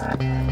Bye.